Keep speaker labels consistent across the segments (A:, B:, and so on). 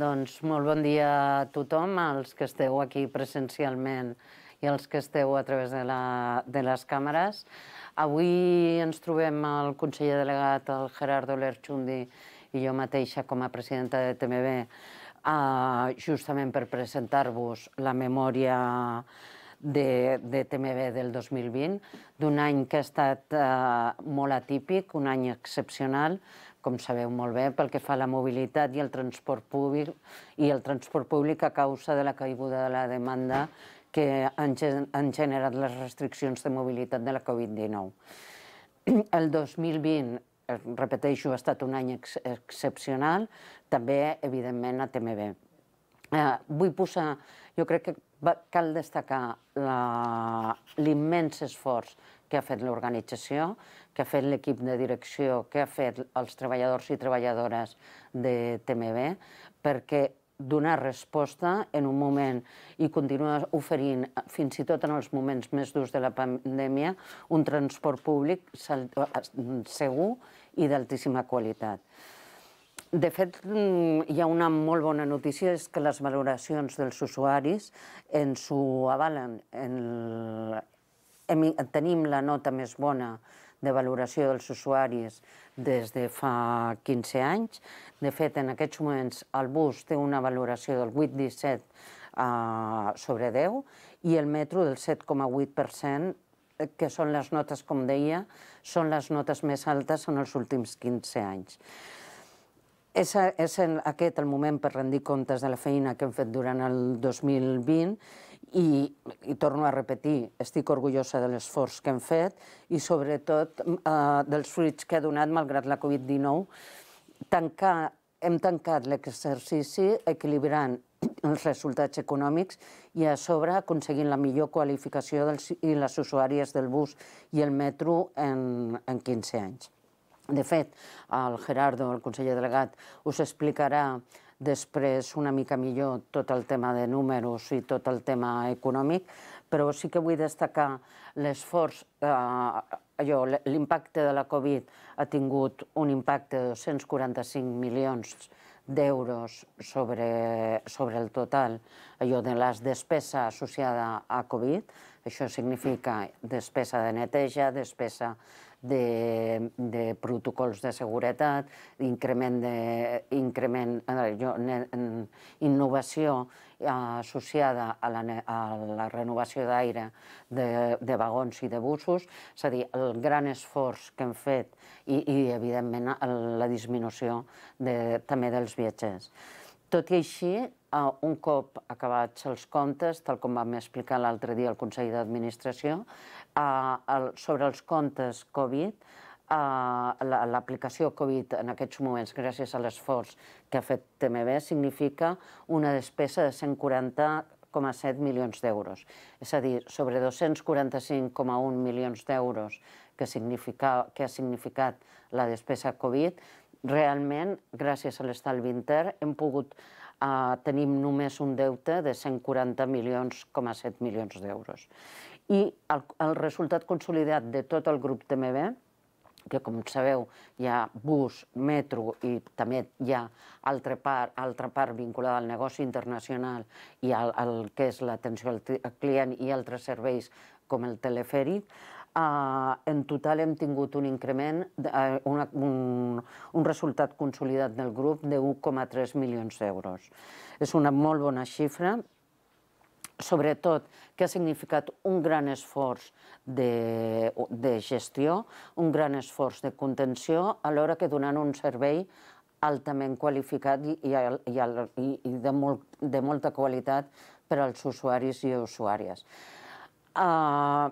A: Doncs molt bon dia a tothom, als que esteu aquí presencialment i els que esteu a través de, la, de les càmeres. Avui ens trobem el conseller delegat, el Gerardo Lerchundi, i jo mateixa com a presidenta de TMB, uh, justament per presentar-vos la memòria de, de TMB del 2020, d'un any que ha estat uh, molt atípic, un any excepcional, com sabeu molt bé, pel que fa a la mobilitat i el transport públic i el transport públic a causa de la caiguda de la demanda que han, han generat les restriccions de mobilitat de la Covid-19. El 2020, eh, repeteixo, ha estat un any ex excepcional, també, evidentment, a TMB. Eh, vull posar, jo crec que va, cal destacar l'immens esforç que ha fet l'organització, que ha fet l'equip de direcció, que ha fet els treballadors i treballadores de TMB, perquè donar resposta en un moment i continuar oferint, fins i tot en els moments més durs de la pandèmia, un transport públic segur i d'altíssima qualitat. De fet, hi ha una molt bona notícia, és que les valoracions dels usuaris ens ho avalen. En el... Tenim la nota més bona de valoració dels usuaris des de fa 15 anys. De fet, en aquests moments el bus té una valoració del 8,17 uh, sobre 10 i el metro del 7,8%, que són les notes, com deia, són les notes més altes en els últims 15 anys. És, és aquest el moment per rendir comptes de la feina que hem fet durant el 2020 i, i torno a repetir, estic orgullosa de l'esforç que hem fet i sobretot eh, dels fruits que ha donat malgrat la Covid-19. Tancar, hem tancat l'exercici equilibrant els resultats econòmics i a sobre aconseguint la millor qualificació dels, i les usuàries del bus i el metro en, en 15 anys. De fet, el Gerardo, el conseller delegat, us explicarà després una mica millor tot el tema de números i tot el tema econòmic, però sí que vull destacar l'esforç, eh, l'impacte de la Covid ha tingut un impacte de 245 milions d'euros sobre, sobre el total allò de les despesa associada a Covid. Això significa despesa de neteja, despesa de, de protocols de seguretat, increment de, increment, allò, innovació associada a la, a la renovació d'aire de, de vagons i de busos, és a dir, el gran esforç que hem fet i, i evidentment, la disminució de, també dels viatgers. Tot i així, Uh, un cop acabats els comptes, tal com vam explicar l'altre dia al Consell d'Administració, el, sobre els comptes Covid, l'aplicació Covid en aquests moments, gràcies a l'esforç que ha fet TMB, significa una despesa de 140,7 milions d'euros. És a dir, sobre 245,1 milions d'euros que, que ha significat la despesa Covid, realment, gràcies a l'estalvi intern, hem pogut eh, tenim només un deute de 140 milions, 7 milions d'euros. I el, el resultat consolidat de tot el grup TMB, que com sabeu hi ha bus, metro i també hi ha altra part, altra part vinculada al negoci internacional i al, al que és l'atenció al client i altres serveis com el telefèric, Uh, en total hem tingut un increment, uh, una, un, un resultat consolidat del grup de 1,3 milions d'euros. És una molt bona xifra, sobretot que ha significat un gran esforç de, de gestió, un gran esforç de contenció, alhora que donant un servei altament qualificat i, i, i, i de, molt, de molta qualitat per als usuaris i usuàries. Uh,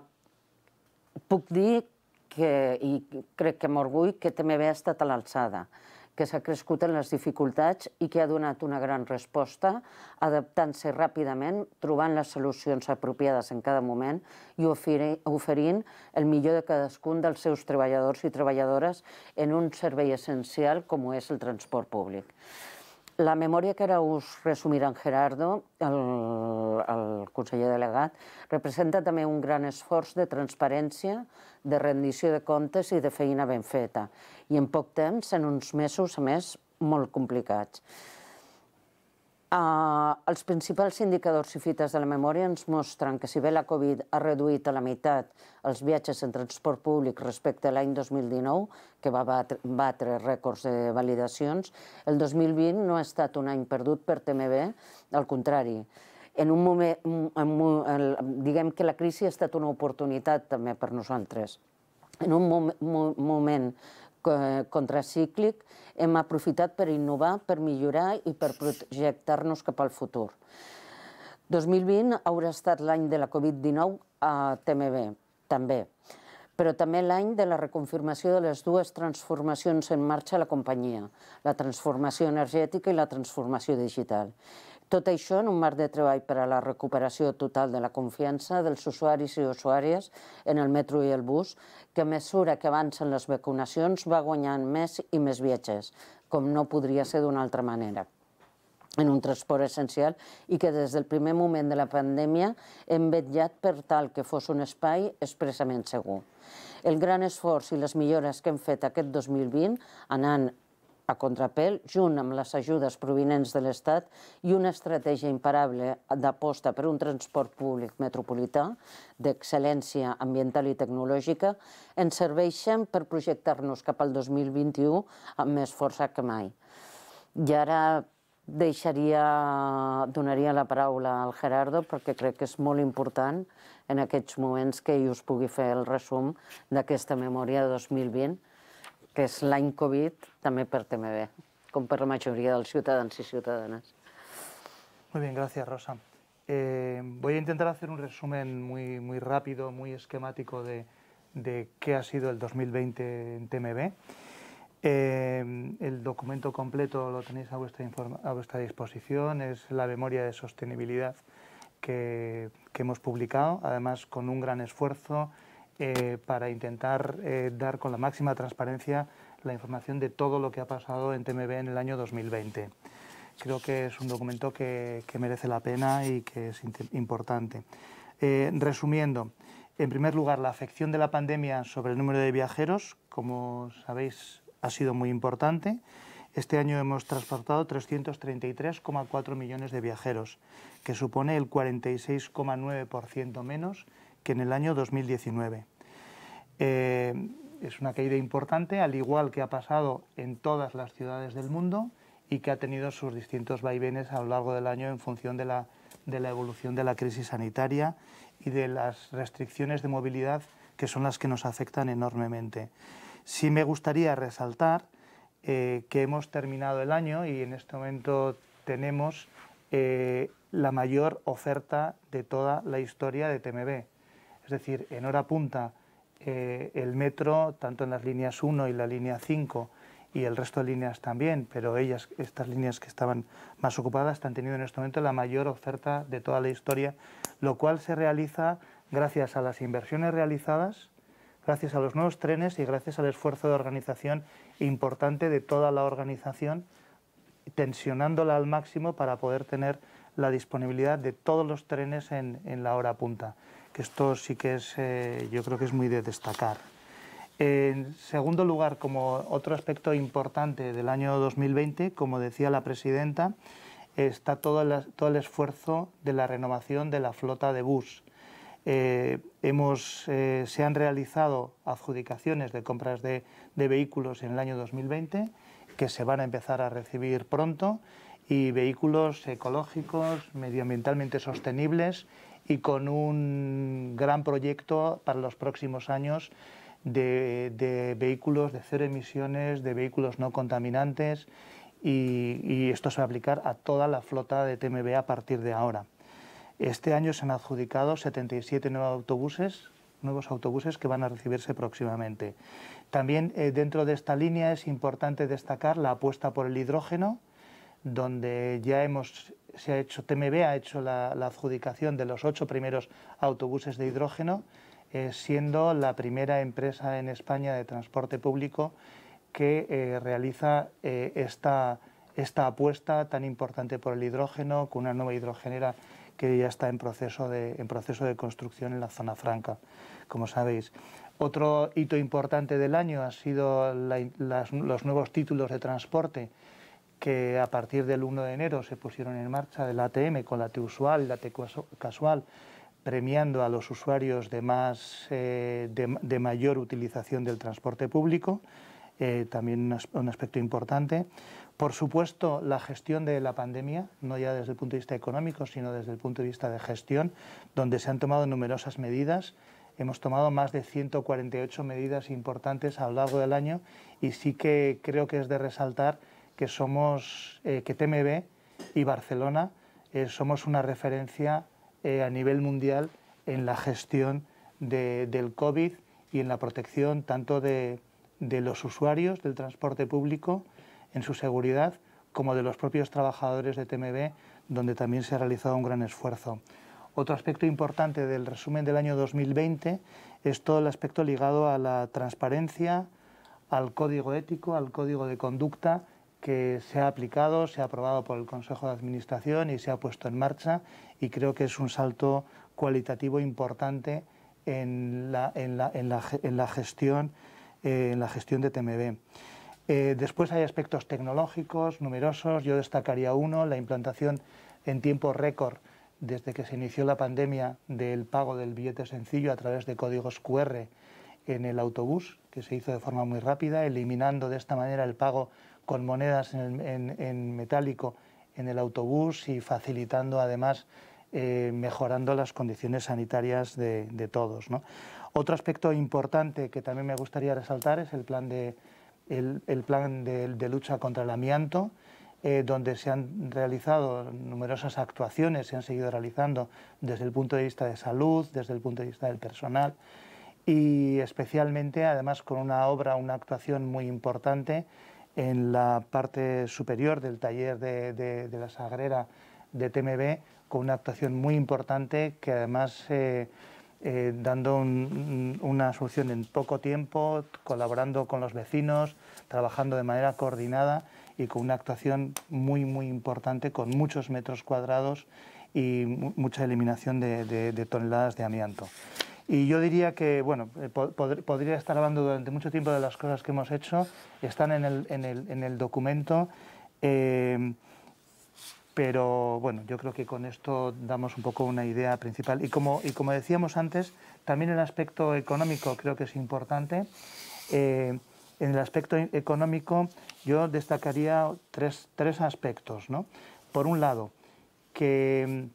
A: Puc dir que, i crec que amb orgull, que també ha estat a l'alçada, que s'ha crescut en les dificultats i que ha donat una gran resposta, adaptant-se ràpidament, trobant les solucions apropiades en cada moment i oferint el millor de cadascun dels seus treballadors i treballadores en un servei essencial com és el transport públic. La memòria que ara us resumirà en Gerardo, el, el conseller delegat, representa també un gran esforç de transparència, de rendició de comptes i de feina ben feta, i en poc temps, en uns mesos, a més, molt complicats. Uh, els principals indicadors i fites de la memòria ens mostren que si bé la Covid ha reduït a la meitat els viatges en transport públic respecte a l'any 2019, que va batre, batre rècords de validacions, el 2020 no ha estat un any perdut per TMB, al contrari. En un moment, en, en, diguem que la crisi ha estat una oportunitat també per nosaltres. En un moment contracíclic, hem aprofitat per innovar, per millorar i per projectar-nos cap al futur. 2020 haurà estat l'any de la Covid-19 a TMB, també, però també l'any de la reconfirmació de les dues transformacions en marxa a la companyia, la transformació energètica i la transformació digital. Tot això en un marc de treball per a la recuperació total de la confiança dels usuaris i usuàries en el metro i el bus, que a mesura que avancen les vacunacions va guanyant més i més viatgers, com no podria ser d'una altra manera en un transport essencial i que des del primer moment de la pandèmia hem vetllat per tal que fos un espai expressament segur. El gran esforç i les millores que hem fet aquest 2020, anant a contrapèl, junt amb les ajudes provinents de l'Estat i una estratègia imparable d'aposta per un transport públic metropolità d'excel·lència ambiental i tecnològica, ens serveixen per projectar-nos cap al 2021 amb més força que mai. I ara deixaria, donaria la paraula al Gerardo perquè crec que és molt important en aquests moments que ell us pugui fer el resum d'aquesta memòria de 2020 que és l'any Covid també per TMB, com per la majoria dels ciutadans y ciudadanas.
B: Muy bien, gracias Rosa. Eh, voy a intentar hacer un resumen muy, muy rápido, muy esquemático de, de qué ha sido el 2020 en TMB. Eh, el documento completo lo tenéis a vuestra, a vuestra disposición, es la memoria de sostenibilidad que, que hemos publicado, además con un gran esfuerzo eh, para intentar eh, dar con la máxima transparencia la información de todo lo que ha pasado en TMB en el año 2020. Creo que es un documento que, merece la pena y que es importante. Eh, resumiendo, en primer lugar, la afección de la pandemia sobre el número de viajeros, como sabéis, ha sido muy importante. Este año hemos transportado 333,4 millones de viajeros, que supone el 46,9% menos que en el año 2019. Eh, es una caída importante, al igual que ha pasado en todas las ciudades del mundo y que ha tenido sus distintos vaivenes a lo largo del año en función de la, de la evolución de la crisis sanitaria y de las restricciones de movilidad que son las que nos afectan enormemente. Sí me gustaría resaltar eh, que hemos terminado el año y en este momento tenemos eh, la mayor oferta de toda la historia de TMB. Es decir, en hora punta eh, el metro, tanto en las líneas 1 y la línea 5 y el resto de líneas también, pero ellas, estas líneas que estaban más ocupadas, han tenido en este momento la mayor oferta de toda la historia, lo cual se realiza gracias a las inversiones realizadas, gracias a los nuevos trenes y gracias al esfuerzo de organización importante de toda la organización, tensionándola al máximo para poder tener la disponibilidad de todos los trenes en, en la hora punta que esto sí que es, eh, yo creo que es muy de destacar. En segundo lugar, como otro aspecto importante del año 2020, como decía la presidenta, está todo el, esfuerzo de la renovación de la flota de bus. Eh, hemos, eh, se han realizado adjudicaciones de compras de, de vehículos en el año 2020 que se van a empezar a recibir pronto y vehículos ecológicos, medioambientalmente sostenibles y con un gran proyecto para los próximos años de, vehículos de cero emisiones, de vehículos no contaminantes y, esto se va a aplicar a toda la flota de TMB a partir de ahora. Este año se han adjudicado 77 nuevos autobuses, nuevos autobuses que van a recibirse próximamente. También eh, dentro de esta línea es importante destacar la apuesta por el hidrógeno, donde ya hemos se ha hecho, TMB ha hecho la, adjudicación de los ocho primeros autobuses de hidrógeno, eh, siendo la primera empresa en España de transporte público que eh, realiza eh, esta, esta apuesta tan importante por el hidrógeno, con una nueva hidrogenera que ya está en proceso de, en proceso de construcción en la zona franca, como sabéis. Otro hito importante del año ha sido los nuevos títulos de transporte que a partir del 1 de enero se pusieron en marcha el ATM con la T usual y la T casual, premiando a los usuarios de, más, eh, de, mayor utilización del transporte público, eh, también un aspecto importante. Por supuesto, la gestión de la pandemia, no ya desde el punto de vista económico, sino desde el punto de vista de gestión, donde se han tomado numerosas medidas. Hemos tomado más de 148 medidas importantes a lo largo del año y sí que creo que es de resaltar que somos, eh, que TMB y Barcelona eh, somos una referencia eh, a nivel mundial en la gestión del COVID y en la protección tanto de, de los usuarios del transporte público en su seguridad como de los propios trabajadores de TMB, donde también se ha realizado un gran esfuerzo. Otro aspecto importante del resumen del año 2020 es todo el aspecto ligado a la transparencia, al código ético, al código de conducta que se ha aplicado, se ha aprobado por el Consejo de Administración y se ha puesto en marcha y creo que es un salto cualitativo importante en la, gestión de TMB. Eh, después hay aspectos tecnológicos numerosos, yo destacaría uno, la implantación en tiempo récord desde que se inició la pandemia del pago del billete sencillo a través de códigos QR en el autobús, que se hizo de forma muy rápida, eliminando de esta manera el pago con monedas en, metálico en el autobús y facilitando además, eh, mejorando las condiciones sanitarias de, todos. Otro aspecto importante que también me gustaría resaltar es el plan de, el, plan de, lucha contra el amianto, eh, donde se han realizado numerosas actuaciones, se han seguido realizando desde el punto de vista de salud, desde el punto de vista del personal y especialmente además con una obra, una actuación muy importante en la parte superior del taller de, la Sagrera de TMB con una actuación muy importante que además eh, eh, dando una solución en poco tiempo, colaborando con los vecinos, trabajando de manera coordinada y con una actuación muy muy importante con muchos metros cuadrados y mucha eliminación de toneladas de amianto. Y yo diría que, bueno, eh, podría estar hablando durante mucho tiempo de las cosas que hemos hecho, están en el, en el, en el documento, eh, pero bueno, yo creo que con esto damos un poco una idea principal. Y como, y como decíamos antes, también el aspecto económico creo que es importante. Eh, en el aspecto económico yo destacaría tres, tres aspectos. ¿no? Por un lado, que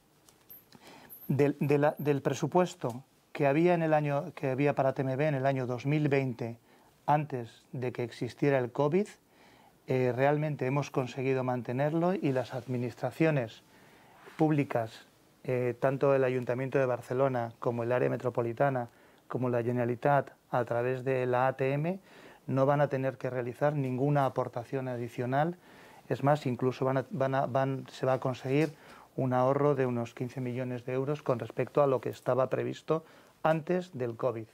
B: mm, del, del presupuesto que había, en el año, que había para TMB en el año 2020, antes de que existiera el COVID, eh, realmente hemos conseguido mantenerlo y las administraciones públicas, eh, tanto el Ayuntamiento de Barcelona como el área metropolitana, como la Generalitat, a través de la ATM, no van a tener que realizar ninguna aportación adicional. Es más, incluso se va a conseguir un ahorro de unos 15 millones de euros con respecto a lo que estaba previsto antes del COVID.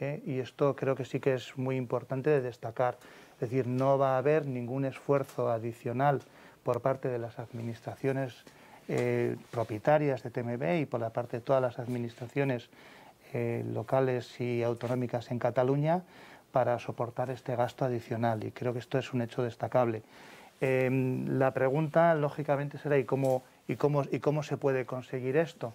B: ¿eh? Y esto creo que sí que es muy importante de destacar. Es decir, no va a haber ningún esfuerzo adicional por parte de las administraciones eh, propietarias de TMB y por la parte de todas las administraciones eh, locales y autonómicas en Cataluña para soportar este gasto adicional. Y creo que esto es un hecho destacable. Em, la pregunta, lógicamente, será ¿y cómo, y, cómo, ¿y cómo se puede conseguir esto?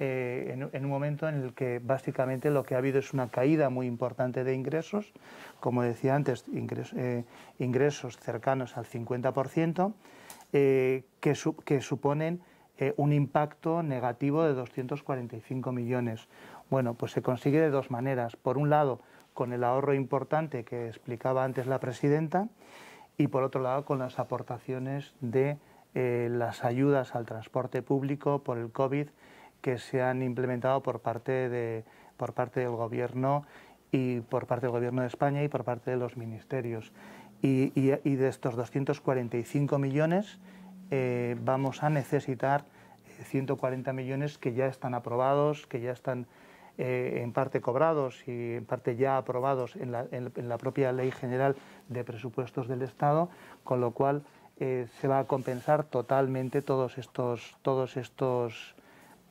B: Eh, en, un momento en el que básicamente lo que ha habido es una caída muy importante de ingresos, como decía antes, eh, ingresos cercanos al 50%, eh, que, que, suponen un impacto negativo de 245 millones. Bueno, pues se consigue de dos maneras. Por un lado, con el ahorro importante que explicaba antes la presidenta, y por otro lado, con las aportaciones de las ayudas al transporte público por el COVID que se han implementado por parte, de, por parte del Gobierno y por parte del Gobierno de España y por parte de los ministerios. Y, de estos 245 millones eh, vamos a necesitar 140 millones que ya están aprobados, que ya están eh, en parte cobrados y en parte ya aprobados en la, en la, propia Ley General de Presupuestos del Estado, con lo cual eh, se va a compensar totalmente todos estos, todos estos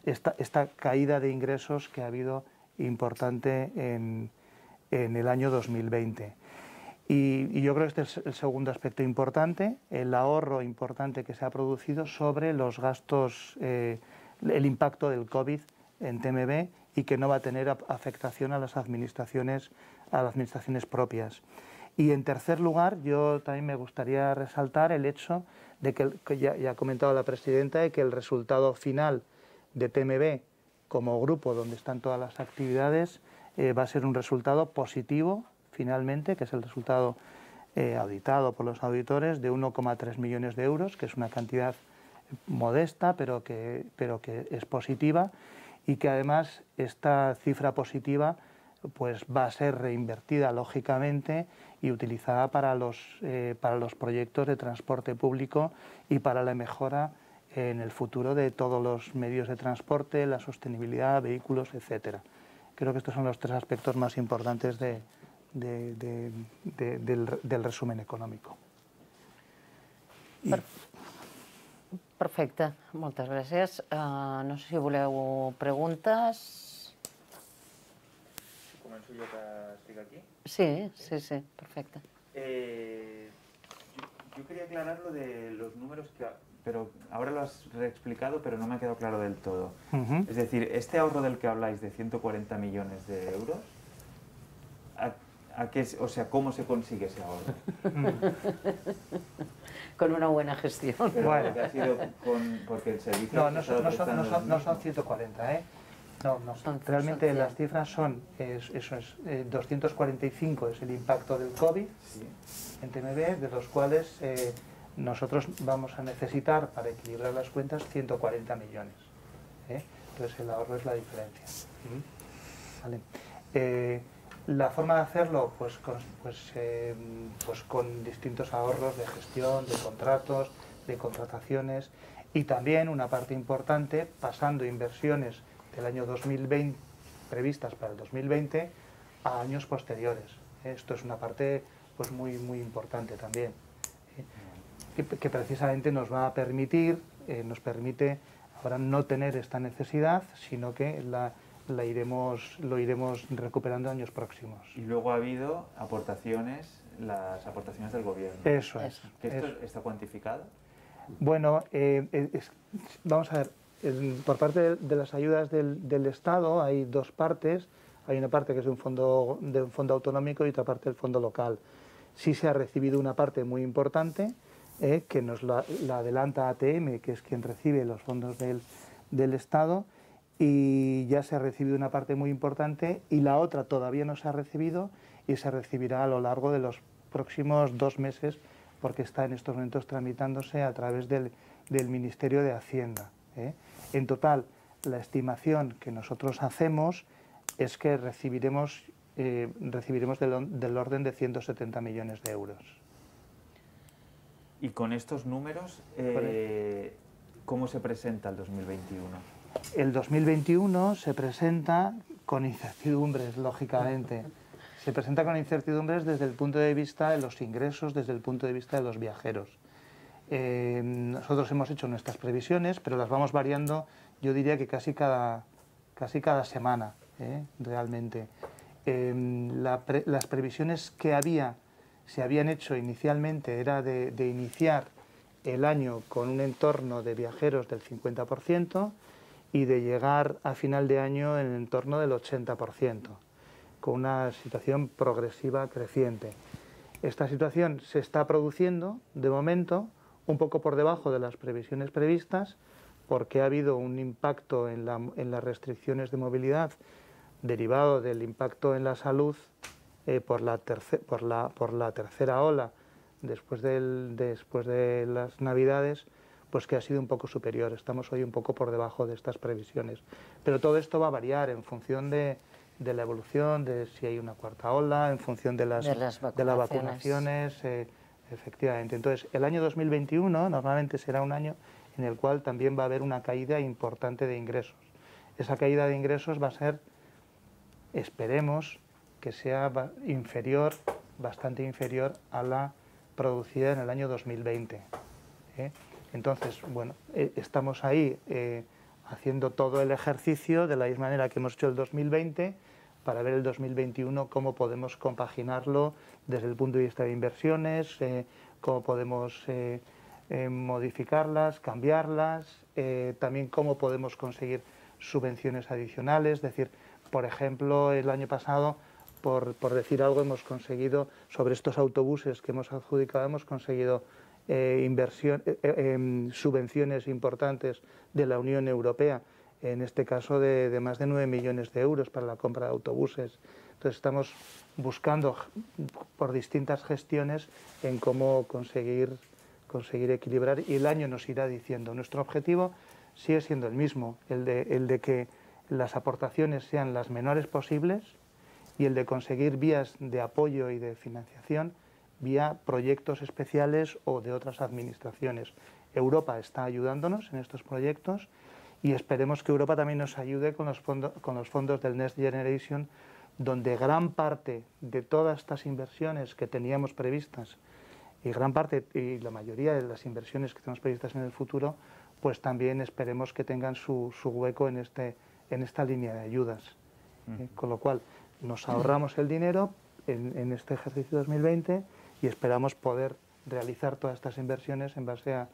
B: esta, caída de ingresos que ha habido importante en, en el año 2020. Y, yo creo que este es el segundo aspecto importante, el ahorro importante que se ha producido sobre los gastos, eh, el impacto del COVID en TMB y que no va a tener afectación a las administraciones, a las administraciones propias. Y en tercer lugar, yo también me gustaría resaltar el hecho de que, ya, ha comentado la presidenta, de que el resultado final de TMB como grupo donde están todas las actividades eh, va a ser un resultado positivo finalmente, que es el resultado eh, auditado por los auditores de 1,3 millones de euros, que es una cantidad modesta pero que, pero que es positiva y que además esta cifra positiva pues va a ser reinvertida lógicamente y utilizada para los, eh, para los proyectos de transporte público y para la mejora en el futuro de todos los medios de transporte, la sostenibilidad, vehículos, etc. Creo que estos son los tres aspectos más importantes de, del, resumen económico.
A: Perfecto, muchas gracias. Ah, no sé si voleu preguntas.
C: Començo jo que estic aquí?
A: Sí, sí, sí, perfecto.
C: Eh, yo, quería aclarar lo de los números que... Pero ahora lo has reexplicado, pero no me ha quedado claro del todo. Es decir, este ahorro del que habláis de 140 millones de euros, ¿a, qué, o sea, ¿cómo se consigue ese ahorro?
A: con una buena gestión.
C: bueno. ha sido con, porque el servicio...
B: No, no son, no, son, no, son, no son 140, ¿eh? No, no, realmente las cifras son, eso es, 245 eh, es el impacto del COVID en TMB, de los cuales eh, nosotros vamos a necesitar para equilibrar las cuentas 140 millones. ¿eh? Entonces el ahorro es la diferencia. la forma de hacerlo, pues con, pues, pues con distintos ahorros de gestión, de contratos, de contrataciones y también una parte importante pasando inversiones del año 2020, previstas para el 2020, a años posteriores. Esto es una parte pues muy, muy importante también, ¿eh? que, precisamente nos va a permitir, eh, nos permite ahora no tener esta necesidad, sino que la, la iremos, lo iremos recuperando años próximos.
C: Y luego ha habido aportaciones, las aportaciones del gobierno.
B: Eso es.
C: esto está cuantificado?
B: Bueno, eh, vamos a ver, por parte de, las ayudas del, Estado hay dos partes. Hay una parte que es de un fondo, de un fondo autonómico y otra parte del fondo local. Sí se ha recibido una parte muy importante eh, que nos la, adelanta ATM, que es quien recibe los fondos del, Estado, y ya se ha recibido una parte muy importante y la otra todavía no se ha recibido y se recibirá a lo largo de los próximos dos meses porque está en estos momentos tramitándose a través del, del Ministerio de Hacienda. ¿eh? En total, la estimación que nosotros hacemos es que recibiremos, eh, recibiremos del, orden de 170 millones de euros.
C: Y con estos números, eh, ¿cómo se presenta el 2021?
B: El 2021 se presenta con incertidumbres, lógicamente. Se presenta con incertidumbres desde el punto de vista de los ingresos, desde el punto de vista de los viajeros. Eh, nosotros hemos hecho nuestras previsiones, pero las vamos variando, yo diría que casi cada, casi cada semana, ¿eh? realmente. Las previsiones que había, se habían hecho inicialmente era de, iniciar el año con un entorno de viajeros del 50% y de llegar a final de año en el entorno del 80%, con una situación progresiva creciente. Esta situación se está produciendo de momento, un poco por debajo de las previsiones previstas, porque ha habido un impacto en, las restricciones de movilidad derivado del impacto en la salud eh, por, la por, la, por, la tercera ola después, del, después de las Navidades, pues que ha sido un poco superior. Estamos hoy un poco por debajo de estas previsiones. Pero todo esto va a variar en función de, la evolución, de si hay una cuarta ola, en función de las,
A: de las
B: vacunaciones. Eh, Efectivamente. Entonces, el año 2021 normalmente será un año en el cual también va a haber una caída importante de ingresos. Esa caída de ingresos va a ser, esperemos, que sea inferior, bastante inferior a la producida en el año 2020. ¿eh? Entonces, bueno, eh, estamos ahí eh, haciendo todo el ejercicio de la misma manera que hemos hecho el 2020 para ver el 2021 cómo podemos compaginarlo desde el punto de vista de inversiones, eh, cómo podemos modificarlas, cambiarlas, también cómo podemos conseguir subvenciones adicionales, es decir, por ejemplo, el año pasado, por, decir algo, hemos conseguido, sobre estos autobuses que hemos adjudicado, hemos conseguido inversión, em, subvenciones importantes de la Unión Europea en este caso de, más de 9 millones de euros para la compra de autobuses. Entonces estamos buscando por distintas gestiones en cómo conseguir, conseguir equilibrar y el año nos irá diciendo. Nuestro objetivo sigue siendo el mismo, el de, el de que las aportaciones sean las menores posibles y el de conseguir vías de apoyo y de financiación vía proyectos especiales o de otras administraciones. Europa está ayudándonos en estos proyectos y esperemos que Europa también nos ayude con los, con los fondos del Next Generation, donde gran parte de todas estas inversiones que teníamos previstas y gran parte y la mayoría de las inversiones que tenemos previstas en el futuro, pues también esperemos que tengan su, hueco en, este, en esta línea de ayudas. ¿eh? Con lo cual, nos ahorramos el dinero en, en este ejercicio 2020 y esperamos poder realizar todas estas inversiones en base a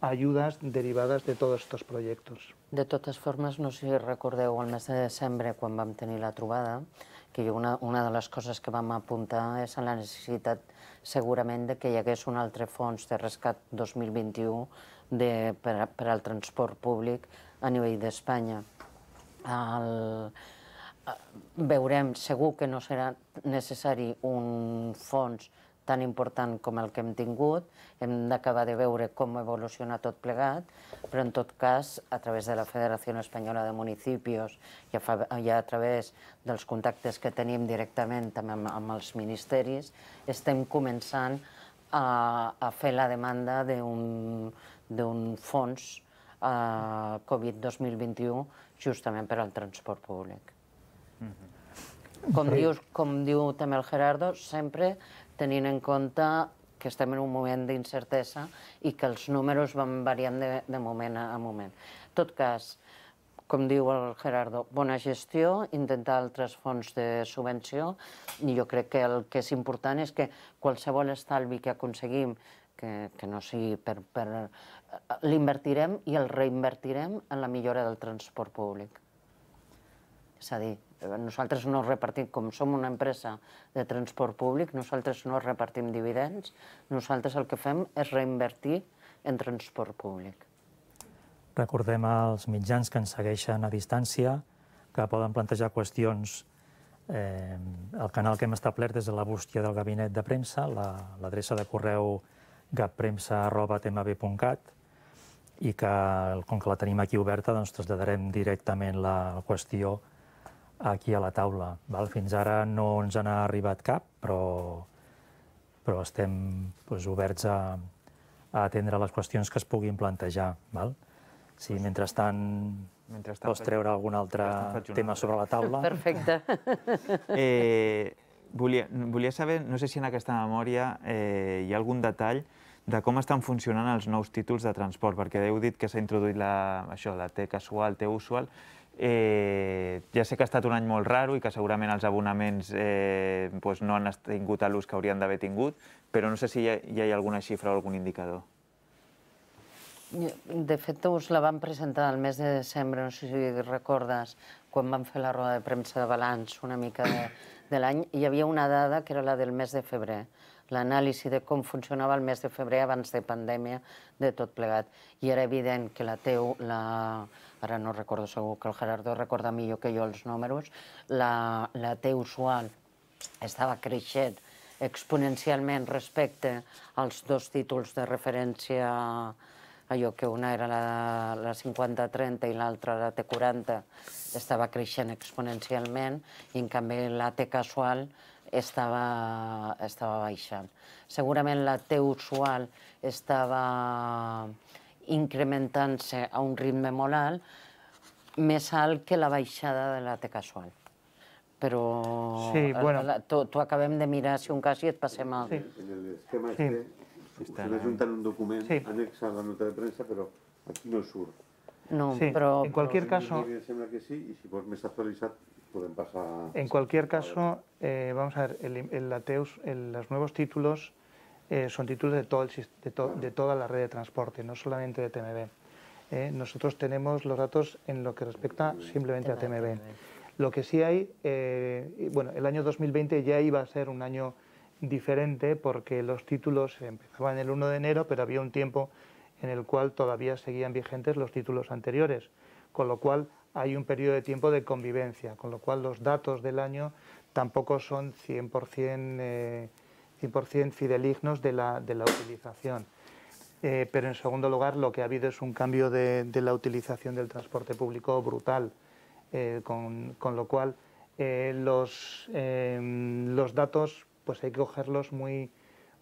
B: ajudes derivades de tots aquests projectes.
A: De totes formes, no sé si recordeu el mes de desembre, quan vam tenir la trobada, que una, una de les coses que vam apuntar és a la necessitat segurament de que hi hagués un altre fons de rescat 2021 de, per, per al transport públic a nivell d'Espanya. El, veurem, segur que no serà necessari un fons tan important com el que hem tingut, hem d'acabar de veure com evoluciona tot plegat, però en tot cas, a través de la Federació Espanyola de Municipis i a, i a través dels contactes que tenim directament també amb, amb els ministeris, estem començant a, a fer la demanda d'un fons eh, Covid 2021 justament per al transport públic. Mm -hmm. Com, dius, com diu també el Gerardo, sempre tenint en compte que estem en un moment d'incertesa i que els números van variant de, de moment a, moment. En tot cas, com diu el Gerardo, bona gestió, intentar altres fons de subvenció, i jo crec que el que és important és que qualsevol estalvi que aconseguim, que, que no sigui per... per l'invertirem i el reinvertirem en la millora del transport públic. És a dir, nosaltres no repartim, com som una empresa de transport públic, nosaltres no repartim dividends, nosaltres el que fem és reinvertir en transport públic.
D: Recordem als mitjans que ens segueixen a distància que poden plantejar qüestions eh, el canal que hem establert és la bústia del gabinet de premsa, l'adreça la, de correu gappremsa.tmb.cat i que, com que la tenim aquí oberta, doncs traslladarem directament la qüestió aquí a la taula. Val? Fins ara no ens n'ha arribat cap, però, però estem doncs, oberts a, a atendre les qüestions que es puguin plantejar. Val? Si mentrestant, mentrestant vols treure algun altre tema sobre la taula.
A: Perfecte.
C: eh, volia, volia saber, no sé si en aquesta memòria eh, hi ha algun detall de com estan funcionant els nous títols de transport, perquè heu dit que s'ha introduït la, això, la T casual, T usual, Eh, ja sé que ha estat un any molt raro i que segurament els abonaments eh, no han tingut l'ús que haurien d'haver tingut, però no sé si hi ha, hi alguna xifra o algun indicador.
A: De fet, us la vam presentar el mes de desembre, no sé si recordes, quan vam fer la roda de premsa de balanç una mica de, de l'any, hi havia una dada que era la del mes de febrer, l'anàlisi de com funcionava el mes de febrer abans de pandèmia, de tot plegat. I era evident que la TEU, la, ara no recordo segur que el Gerardo recorda millor que jo els números, la, la T usual estava creixent exponencialment respecte als dos títols de referència allò que una era la, la 50-30 i l'altra la T40 estava creixent exponencialment i en canvi la T casual estava, estava baixant. Segurament la T usual estava incrementant-se a un ritme molt alt, més alt que la baixada de la T casual. Però sí, bueno. t'ho acabem de mirar, si un cas, i et passem
E: al... Sí. En l'esquema sí. este, se n'ajunten un document sí. annex a la nota de premsa, però aquí no surt.
A: No,
B: Sí,
A: però...
B: en cualquier caso,
E: Em sembla que sí, i si vols més actualitzat podem passar...
B: En cualquier caso, eh, vamos a ver, el, el Ateus, el- los nuevos títulos eh, son títulos de, todo el de, to- de toda la red de transporte, no solamente de TMB. Eh, nosotros tenemos los datos en lo que respecta simplemente a TMB. Lo que sí hay, eh, bueno, el año 2020 ya iba a ser un año diferente porque los títulos empezaban el 1 de enero, pero había un tiempo en el cual todavía seguían vigentes los títulos anteriores, con lo cual hay un periodo de tiempo de convivencia, con lo cual los datos del año tampoco son 100%, eh, 100 fidelignos de la, de la utilización. Eh, pero en segundo lugar, lo que ha habido es un cambio de, de la utilización del transporte público brutal, eh, con, con lo cual eh, los, eh, los datos pues hay que cogerlos muy,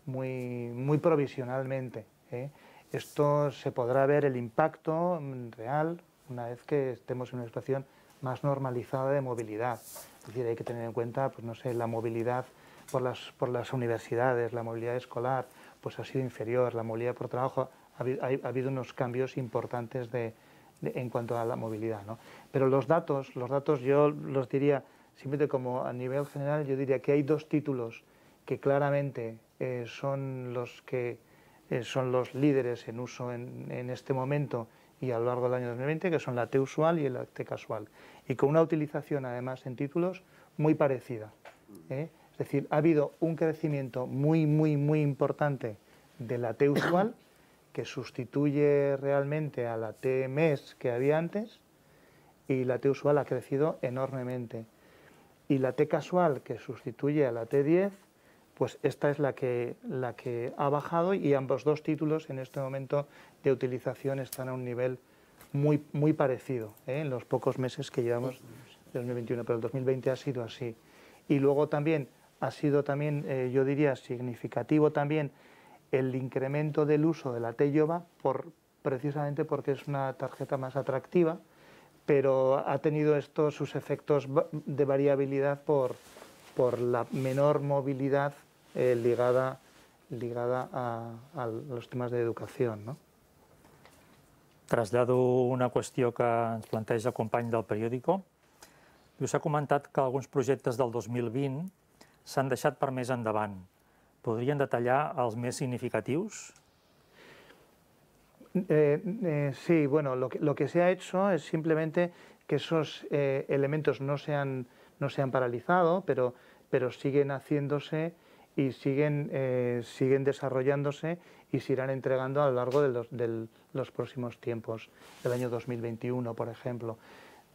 B: muy, muy provisionalmente. ¿eh? Esto se podrá ver el impacto mm, real una vez que estemos en una situación más normalizada de movilidad. Es decir, hay que tener en cuenta, pues no sé, la movilidad por las, por las universidades, la movilidad escolar, pues ha sido inferior, la movilidad por trabajo, ha, ha- ha habido unos cambios importantes de, de- en cuanto a la movilidad. ¿no? Pero los datos, los datos yo los diría, simplemente como a nivel general, yo diría que hay dos títulos que claramente eh, son los que eh, son los líderes en uso en, en este momento y a lo largo del año 2020, que son la T usual y la T casual, y con una utilización además en títulos muy parecida. ¿eh? Es decir, ha habido un crecimiento muy, muy, muy importante de la T usual, que sustituye realmente a la T mes que había antes, y la T usual ha crecido enormemente. Y la T casual, que sustituye a la T10, pues esta es la que, la que ha bajado y ambos dos títulos en este momento de utilización están a un nivel muy, muy parecido ¿eh? en los pocos meses que llevamos de 2021, pero el 2020 ha sido así. Y luego también ha sido también, eh, yo diría, significativo también el incremento del uso de la T-Yoba por, precisamente porque es una tarjeta más atractiva, pero ha tenido estos sus efectos de variabilidad por, por la menor movilidad eh, ligada, ligada a, a los temas de educación. ¿no?
D: Trasllado una qüestió que ens planteja el company del periòdico. Diu, s'ha comentat que alguns projectes del 2020 s'han deixat per més endavant. Detallar els més significatius?
B: Eh, eh, sí, bueno, lo que, se ha hecho es simplemente que esos eh, elementos no se han, no se han paralizado, pero, pero siguen haciéndose y siguen, siguen desarrollándose y se irán entregando a lo largo de los, del- los próximos tiempos, del año 2021, por ejemplo.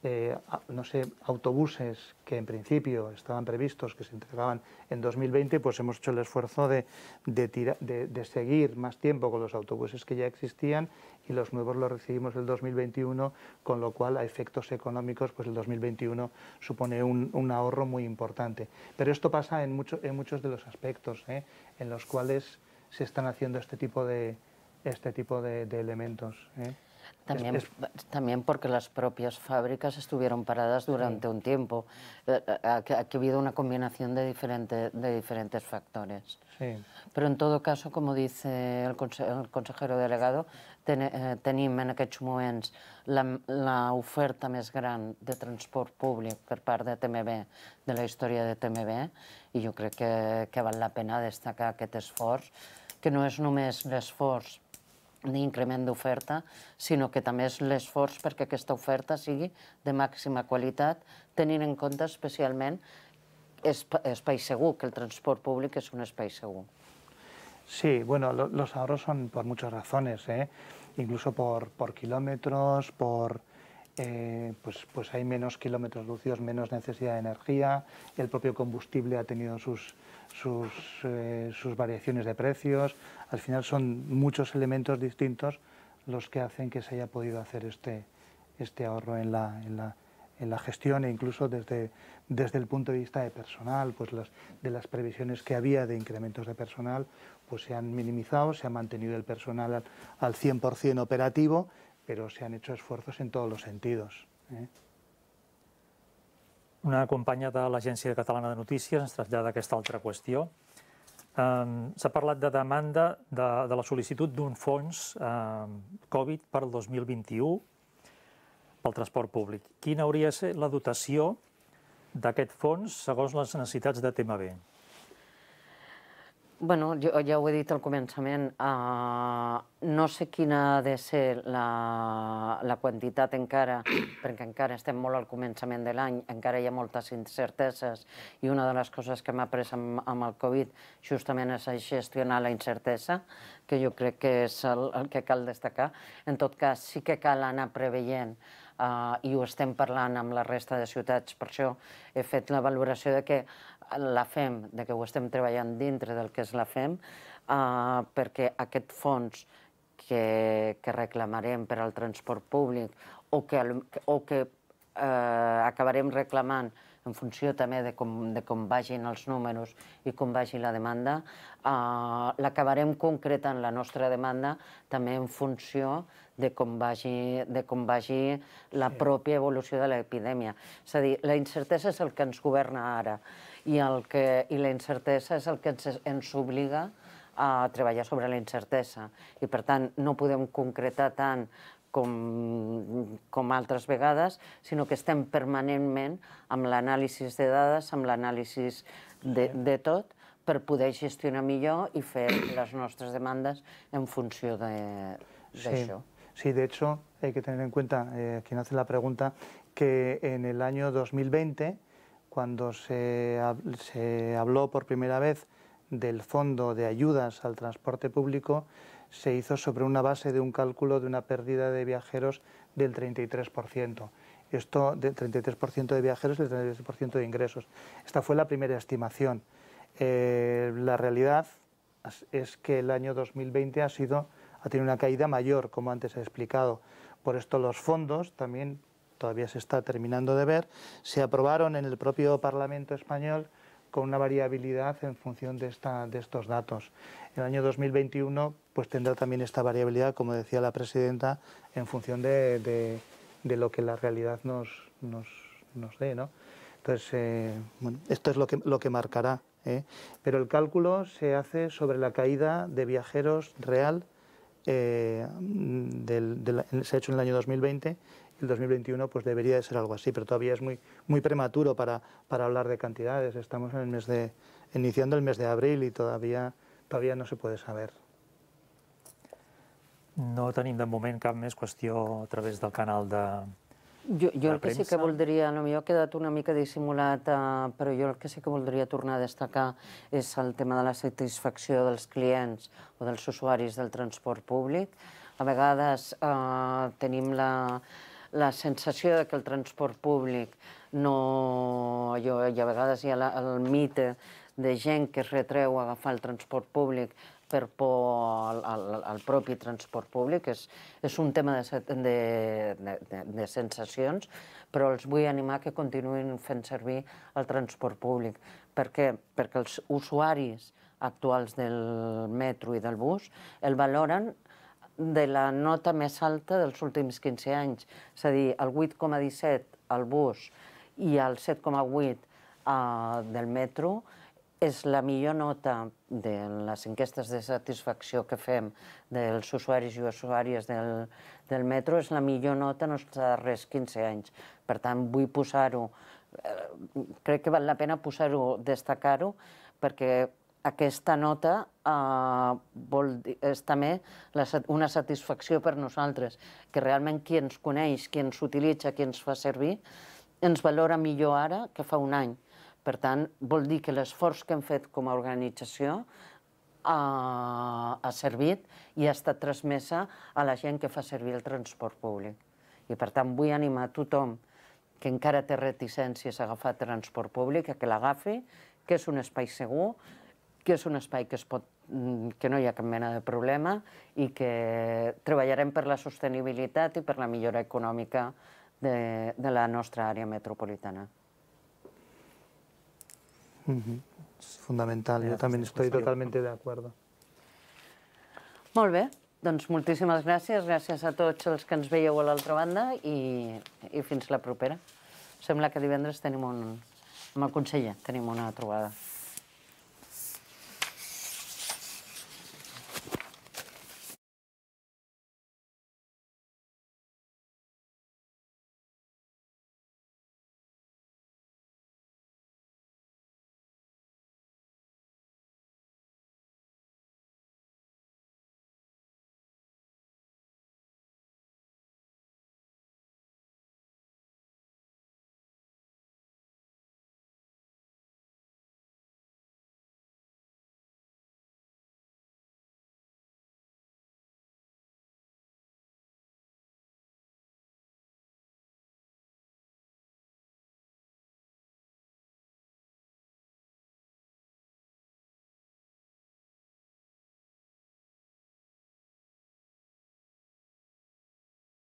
B: Eh, no sé, autobuses que en principio estaban previstos que se entregaban en 2020, pues hemos hecho el esfuerzo de, de, de- seguir más tiempo con los autobuses que ya existían y los nuevos los recibimos el 2021, con lo cual a efectos económicos pues el 2021 supone un, ahorro muy importante. Pero esto pasa en, mucho- en muchos de los aspectos ¿eh? en los cuales se están haciendo este tipo de, este tipo de elementos. ¿eh?
A: También,
B: Es-
A: también porque las propias fábricas estuvieron paradas durante un tiempo. Eh, eh, Aquí ha habido una combinación de, diferente- de diferentes factores.
B: sí.
A: Però en tot cas, com dice el, conse el consejero delegado, ten eh, tenim en aquests moments l'oferta més gran de transport públic per part de TMB, de la història de TMB, i jo crec que, que val la pena destacar aquest esforç, que no és només l'esforç d'increment d'oferta, sinó que també és l'esforç perquè aquesta oferta sigui de màxima qualitat, tenint en compte especialment esp espai segur, que el transport públic és un espai segur.
B: Sí, bueno, lo- los ahorros son por muchas razones, ¿eh? incluso por, por kilómetros, por eh, pues, pues hay menos kilómetros lucidos, menos necesidad de energía, el propio combustible ha tenido sus, sus, eh, sus variaciones de precios, al final son muchos elementos distintos los que hacen que se haya podido hacer este, este ahorro en la, en la, en la gestión e incluso desde, desde el punto de vista de personal, pues las, de las previsiones que había de incrementos de personal, pues se han minimizado, se ha mantenido el personal al, al 100% operativo, pero se han hecho esfuerzos en todos los sentidos. ¿eh?
D: Una companya de l'Agència Catalana de Notícies ens trasllada aquesta altra qüestió. S'ha parlat de demanda de, de la sol·licitud d'un fons um, Covid per al 2021. pel transport públic. Quina hauria de ser la dotació d'aquest fons segons les necessitats de tema B?
A: Bueno, jo ja ho he dit al començament, uh, no sé quina ha de ser la, la quantitat encara, perquè encara estem molt al començament de l'any, encara hi ha moltes incerteses, i una de les coses que m'ha après amb, amb el Covid justament és gestionar la incertesa, que jo crec que és el, el que cal destacar. En tot cas, sí que cal anar preveient uh, i ho estem parlant amb la resta de ciutats, per això he fet la valoració de que la FEM, de que ho estem treballant dintre del que és la FEM, uh, perquè aquest fons que, que reclamarem per al transport públic o que, o que uh, acabarem reclamant en funció també de com, de com vagin els números i com vagi la demanda, uh, l'acabarem concretant la nostra demanda també en funció de com vagi, de com vagi la pròpia evolució de l'epidèmia. És a dir, la incertesa és el que ens governa ara i, el que, i la incertesa és el que ens, ens obliga a treballar sobre la incertesa. I, per tant, no podem concretar tant com, com altres vegades, sinó que estem permanentment amb l'anàlisi de dades, amb l'anàlisi de, de tot, per poder gestionar millor i fer les nostres demandes en funció d'això.
B: Sí. sí, de hecho, hay que tener en cuenta, eh, quien hace la pregunta, que en el año 2020 cuando se, se habló por primera vez del fondo de ayudas al transporte público, se hizo sobre una base de un cálculo de una pérdida de viajeros del 33%. Esto del 33% de viajeros y el 33% de ingresos. Esta fue la primera estimación. Eh, la realidad es que el año 2020 ha, sido, ha tenido una caída mayor, como antes he explicado. Por esto los fondos también todavía se está terminando de ver, se aprobaron en el propio Parlamento español con una variabilidad en función de, esta, de estos datos. El año 2021 pues, tendrá también esta variabilidad, como decía la presidenta, en función de, de, lo que la realidad nos, nos, nos dé. ¿no? Entonces, eh, bueno, esto es lo que, lo que marcará. ¿eh? Pero el cálculo se hace sobre la caída de viajeros real, eh, del, del, se ha hecho en el año 2020 el 2021 pues debería de ser algo así, pero todavía es muy, muy prematuro para, para hablar de cantidades. Estamos en el mes de, iniciando el mes de abril i todavía, todavía no se puede saber.
D: No tenim de moment cap més qüestió a través del canal de,
A: jo, jo el que sí que voldria, no, millor ha quedat una mica dissimulat, eh, però jo el que sí que voldria tornar a destacar és el tema de la satisfacció dels clients o dels usuaris del transport públic. A vegades eh, tenim la, la sensació de que el transport públic no... Jo, i a vegades hi ha la, el mite de gent que es retreu a agafar el transport públic per por al, al, al propi transport públic. És, és un tema de, de, de, de sensacions, però els vull animar que continuïn fent servir el transport públic. Per què? Perquè els usuaris actuals del metro i del bus el valoren de la nota més alta dels últims 15 anys. És a dir, el 8,17 al bus i el 7,8 uh, del metro és la millor nota de les enquestes de satisfacció que fem dels usuaris i usuàries del, del metro, és la millor nota en els darrers 15 anys. Per tant, vull posar-ho, eh, crec que val la pena posar-ho, destacar-ho, perquè aquesta nota eh, vol dir, és també la, una satisfacció per nosaltres, que realment qui ens coneix, qui ens utilitza, qui ens fa servir, ens valora millor ara que fa un any. Per tant, vol dir que l'esforç que hem fet com a organització ha, ha servit i ha estat transmesa a la gent que fa servir el transport públic. I per tant vull animar a tothom que encara té reticències a agafar transport públic a que l'agafi, que és un espai segur, que és un espai que, es pot, mm, que no hi ha cap mena de problema i que treballarem per la sostenibilitat i per la millora econòmica de, de la nostra àrea metropolitana.
B: Uh -huh. Es fundamental, jo també estic totalment d'acord.
A: Molt bé, doncs moltíssimes gràcies, gràcies a tots els que ens veieu a l'altra banda i, i fins la propera. Sembla que divendres tenim un, amb el conseller tenim una trobada.